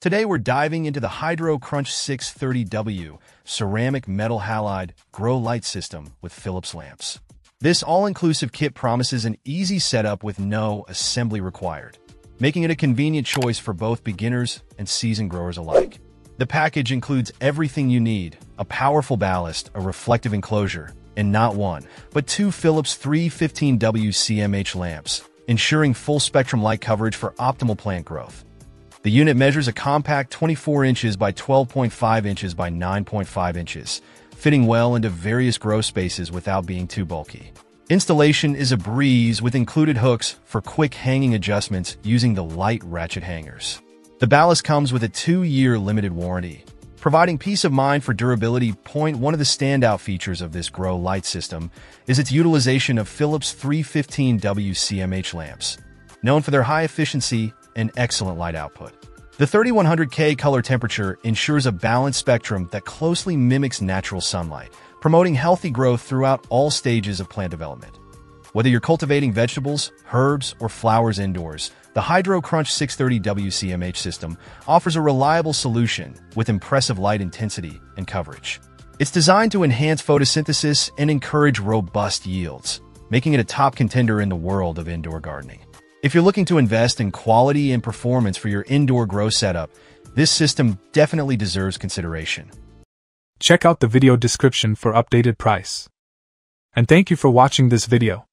Today we're diving into the Hydro Crunch 630W ceramic metal halide grow light system with Philips lamps. This all-inclusive kit promises an easy setup with no assembly required, making it a convenient choice for both beginners and seasoned growers alike. The package includes everything you need, a powerful ballast, a reflective enclosure, and not one, but two Philips 315W CMH lamps, ensuring full spectrum light coverage for optimal plant growth. The unit measures a compact 24 inches by 12.5 inches by 9.5 inches, fitting well into various grow spaces without being too bulky. Installation is a breeze with included hooks for quick hanging adjustments using the light ratchet hangers. The ballast comes with a two-year limited warranty, providing peace of mind for durability. Point one of the standout features of this grow light system is its utilization of Philips 315W CMH lamps, known for their high efficiency and excellent light output. The 3100K color temperature ensures a balanced spectrum that closely mimics natural sunlight, promoting healthy growth throughout all stages of plant development. Whether you're cultivating vegetables, herbs, or flowers indoors, the HydroCrunch 630 WCMH system offers a reliable solution with impressive light intensity and coverage. It's designed to enhance photosynthesis and encourage robust yields, making it a top contender in the world of indoor gardening. If you're looking to invest in quality and performance for your indoor grow setup, this system definitely deserves consideration. Check out the video description for updated price. And thank you for watching this video.